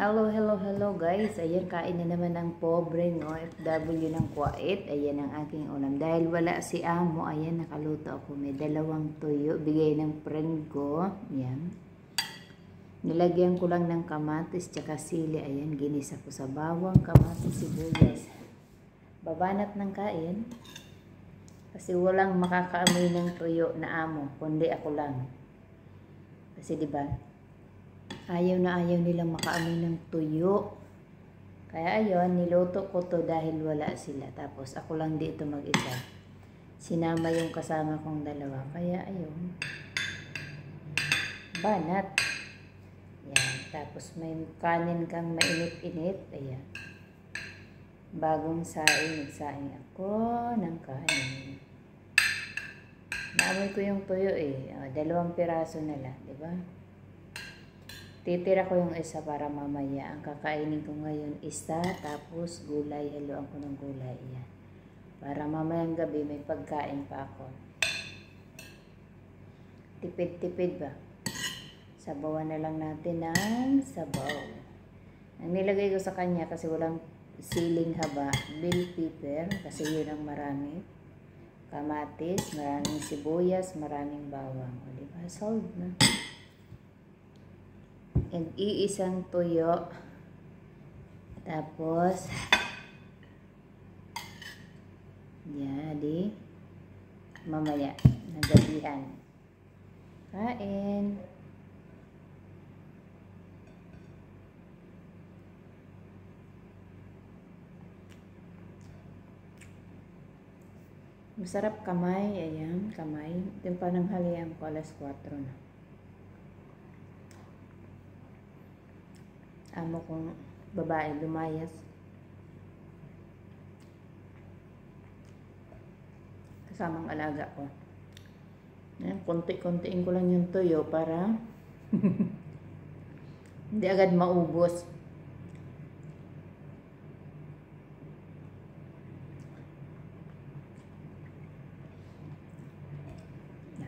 Hello, hello, hello guys. Ayan, kain na naman ng pobreng OFW ng Kuwait. Ayan ang aking ulam. Dahil wala si Amo, ayan, nakaluto ako. May dalawang tuyo. Bigay ng friend ko. Ayan. Nilagyan ko lang ng kamatis tsaka sili. Ayan, ginisa ko sa bawang, kamatis, sibuyas. Babanat ng kain. Kasi walang makakaamoy ng tuyo na amo, kundi ako lang. Kasi 'di ba? Ayaw na ayaw nilang makaamoy ng tuyo. Kaya ayun, niluto ko to dahil wala sila. Tapos ako lang dito mag-isa. Sinama yung kasama kong dalawa. Kaya ayun. Banat. Yan. Tapos may kanin kang mainit-init. Ayan. Bagong saing, nagsaing ako ng kanin. Naamoy ko yung tuyo eh. O, dalawang piraso na lang, di ba? Titira ko yung isa para mamaya. Ang kakainin ko ngayon isa, tapos gulay. Haluan ko ng gulay. Yan. Para mamayang gabi may pagkain pa ako. Tipid-tipid ba? Sabawan na lang natin ng sabaw. Ang nilagay ko sa kanya kasi walang siling haba, bell pepper, kasi yun ang marami. Kamatis, maraming sibuyas, maraming bawang. O, diba? Solved na. And iisang tuyo. Tapos, yan, di. Mamaya, nagabihan. Kain. Masarap kamay, ayan, kamay. Yung pananghalian ko alas 4 na. Amo kong babae lumayas. Kasamang alaga ko. Ayan, konti-kontiin ko lang yung tuyo para hindi agad maubos.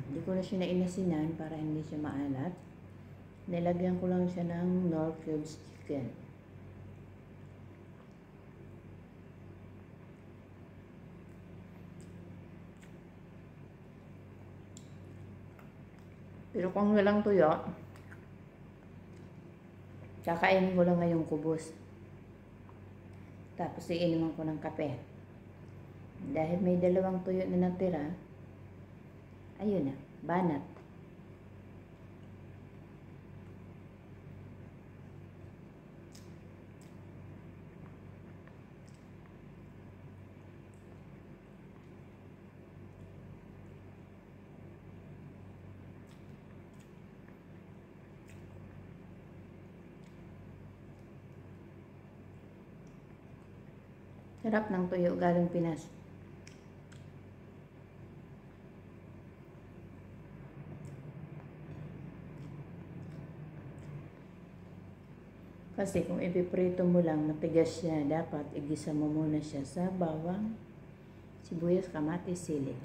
Hindi ko na siya nainasinan para hindi siya maalat. Nilagyan ko lang siya ng North Chicken. Pero kung walang tuyo, kakainin ko lang ngayong kubos. Tapos iiniman ko ng kape. Dahil may dalawang tuyo na natira, ayun na, banat. Sarap ng tuyo galing Pinas. Kasi kung ipiprito mo lang, matigas siya, dapat igisa mo muna siya sa bawang, sibuyas, kamatis, sili.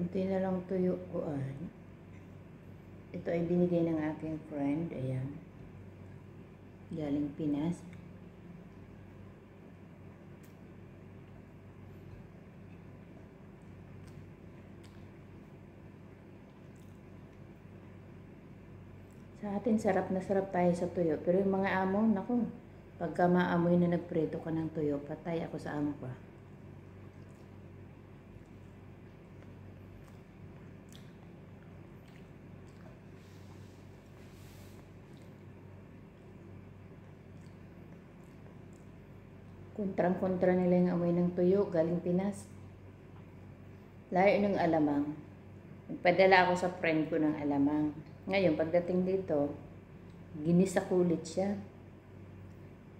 Kunti na lang tuyo ko ay. Ito ay binigay ng aking friend. Ayan. Galing Pinas. Sa atin, sarap na sarap tayo sa tuyo. Pero yung mga amo, naku, pagka maamoy na nagpreto ka ng tuyo, patay ako sa amo ko. Kontrang-kontra nila yung amoy ng tuyo, galing Pinas. Layo ng alamang. Nagpadala ako sa friend ko ng alamang. Ngayon, pagdating dito, ginisa kulit siya.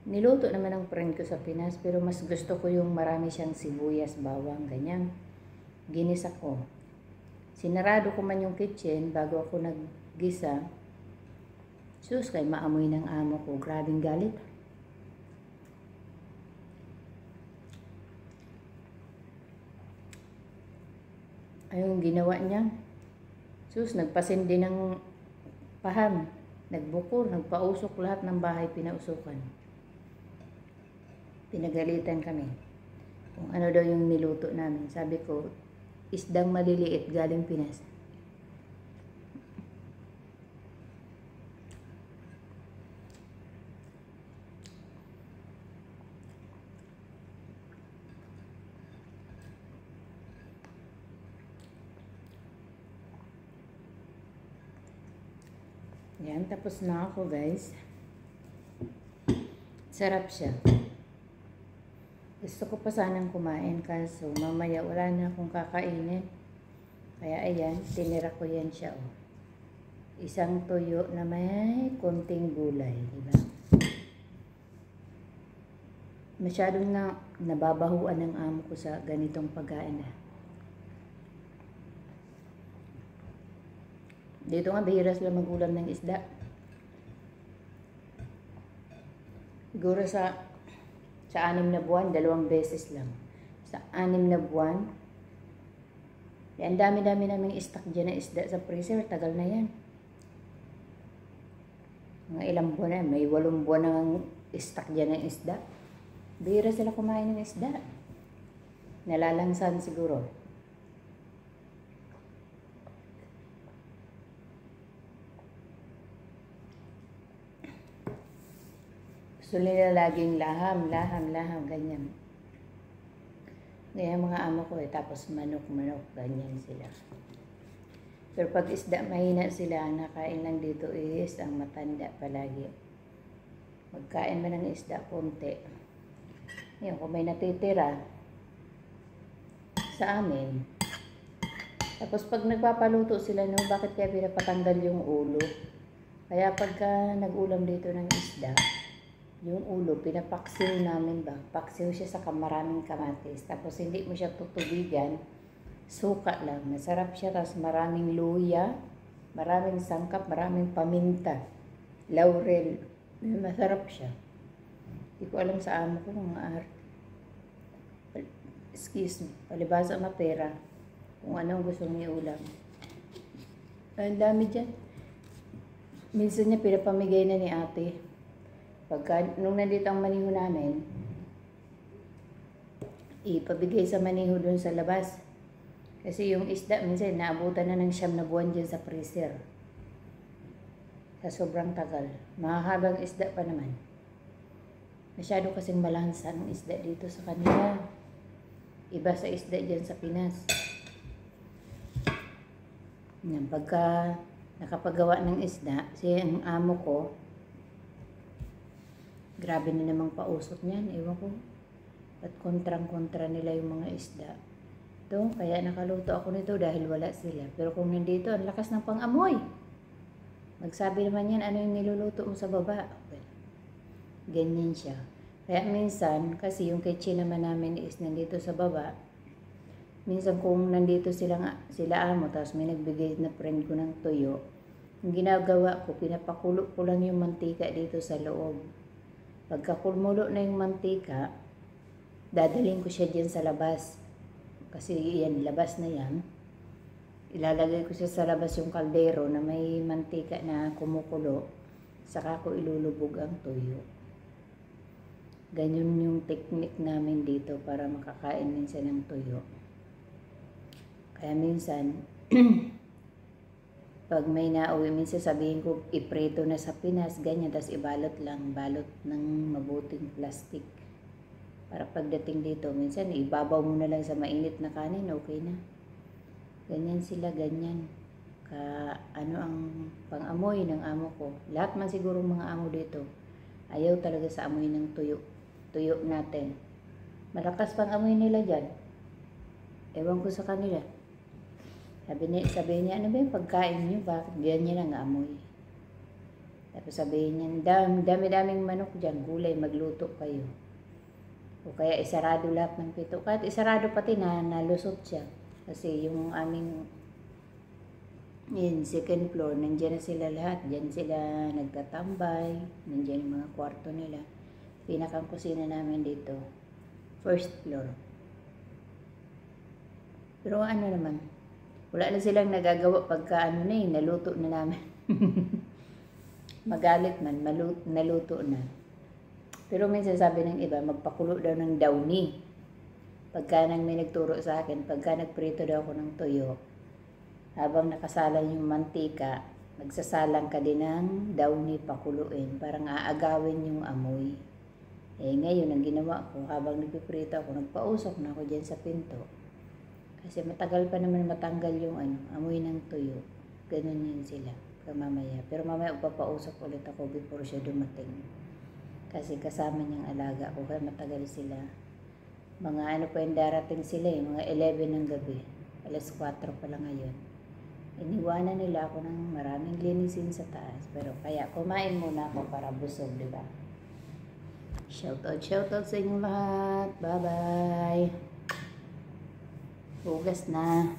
Niluto naman ng friend ko sa Pinas, pero mas gusto ko yung marami siyang sibuyas, bawang, ganyan. Ginisa ko. Sinarado ko man yung kitchen bago ako naggisa. Sus, kay maamoy ng amo ko. Grabing galit. Ayun, ginawa niya. Sus, nagpasindi ng paham. Nagbukor, nagpausok lahat ng bahay, pinausukan. Pinagalitan kami. Kung ano daw yung niluto namin. Sabi ko, isdang maliliit galing Pinas. Yan, tapos na ako guys. Sarap siya. Gusto ko pa sanang kumain kaso mamaya wala na akong kakainin. Kaya ayan, tinira ko yan siya. Oh. Isang tuyo na may konting gulay. Diba? Masyadong na nababahuan ng amo ko sa ganitong pagkain. Ah. Dito nga, bihira sila magulam ng isda. Siguro sa sa anim na buwan, dalawang beses lang. Sa anim na buwan, eh, ang dami-dami naming stock dyan na isda sa freezer. Tagal na yan. Mga ilang buwan na, may walong buwan nang stock dyan ng isda. Bihira sila kumain ng isda. Nalalangsan siguro. Gusto nila laging laham, laham, laham, ganyan. Ganyan mga amo ko eh. Tapos manok, manok, ganyan sila. Pero pag isda, mahina sila. Nakain lang dito is ang matanda palagi. Magkain man ng isda, konti. Yan, kung may natitira sa amin. Tapos pag nagpapaluto sila, no, bakit kaya pinapatanggal yung ulo? Kaya pagka nag-ulam dito ng isda, yung ulo, pinapaksiw namin ba? Paksiw siya sa maraming kamatis. Tapos hindi mo siya tutubigan. Suka lang. Masarap siya. Tapos maraming luya, maraming sangkap, maraming paminta, laurel. Masarap siya. Hindi ko alam sa amo ko mga art. Excuse me. Palibasa mapera. Kung anong gusto niya ulam. Ang dami dyan. Minsan niya pinapamigay na ni ate. Pagka, nung nandito ang maniho namin, ipabigay sa maniho dun sa labas. Kasi yung isda, minsan, naabutan na ng siyam na buwan dyan sa freezer. Sa sobrang tagal. Mahahabang isda pa naman. Masyado kasing malansa ng isda dito sa kanila. Iba sa isda dyan sa Pinas. Yan, pagka nakapagawa ng isda, siya ang amo ko, Grabe na namang pausok niyan. Ewan ko. At kontrang-kontra nila yung mga isda. Ito, kaya nakaluto ako nito dahil wala sila. Pero kung nandito, ang lakas ng pang-amoy. Magsabi naman yan, ano yung niluluto mo sa baba? Well, ganyan siya. Kaya minsan, kasi yung kitchen naman namin is nandito sa baba, minsan kung nandito sila, nga, sila amo, tapos may nagbigay na friend ko ng tuyo, yung ginagawa ko, pinapakulo ko lang yung mantika dito sa loob. Pagka kumulo na yung mantika, dadalhin ko siya dyan sa labas. Kasi yan, labas na yan. ilalagay ko siya sa labas yung kaldero na may mantika na kumukulo. Saka ko ilulubog ang tuyo. Ganyan yung technique namin dito para makakain minsan ng tuyo. Kaya minsan, pag may nauwi, minsan sabihin ko, ipreto na sa Pinas, ganyan, tapos ibalot lang, balot ng mabuting plastic. Para pagdating dito, minsan ibabaw mo na lang sa mainit na kanin, okay na. Ganyan sila, ganyan. Ka, ano ang pang-amoy ng amo ko. Lahat man siguro mga amo dito, ayaw talaga sa amoy ng tuyo. Tuyo natin. Malakas pang amoy nila dyan. Ewan ko sa kanila. Sabi niya, sabi niya, ano ba yung pagkain niyo? Bakit ganyan ang amoy? Tapos sabihin niya, dami, dami-daming manok dyan, gulay, magluto kayo. O kaya isarado lahat ng pito. Kahit isarado pati na nalusot siya. Kasi yung aming yun, second floor, nandiyan na sila lahat. Diyan sila nagtatambay. Nandiyan yung mga kwarto nila. Pinakang kusina namin dito. First floor. Pero ano naman, wala na silang nagagawa pagka ano na eh, naluto na namin. Magalit man, maluto, naluto na. Pero minsan sabi ng iba, magpakulo daw ng downy. Pagka nang may nagturo sa akin, pagka nagprito daw ako ng tuyo, habang nakasalan yung mantika, magsasalang ka din ng downy pakuluin. Parang aagawin yung amoy. Eh ngayon, ang ginawa ko, habang nagpiprito ako, nagpausok na ako dyan sa pinto. Kasi matagal pa naman matanggal yung ano, amoy ng tuyo. Ganun yun sila mamaya. Pero mamaya papausap ulit ako before siya dumating. Kasi kasama niyang alaga ko, kaya matagal sila. Mga ano pa yung darating sila eh, mga 11 ng gabi. Alas 4 pa lang ngayon. Iniwanan nila ako ng maraming linisin sa taas. Pero kaya kumain muna ako para busog, di ba? Shoutout, shoutout sa inyong lahat. Bye-bye. Hugas na.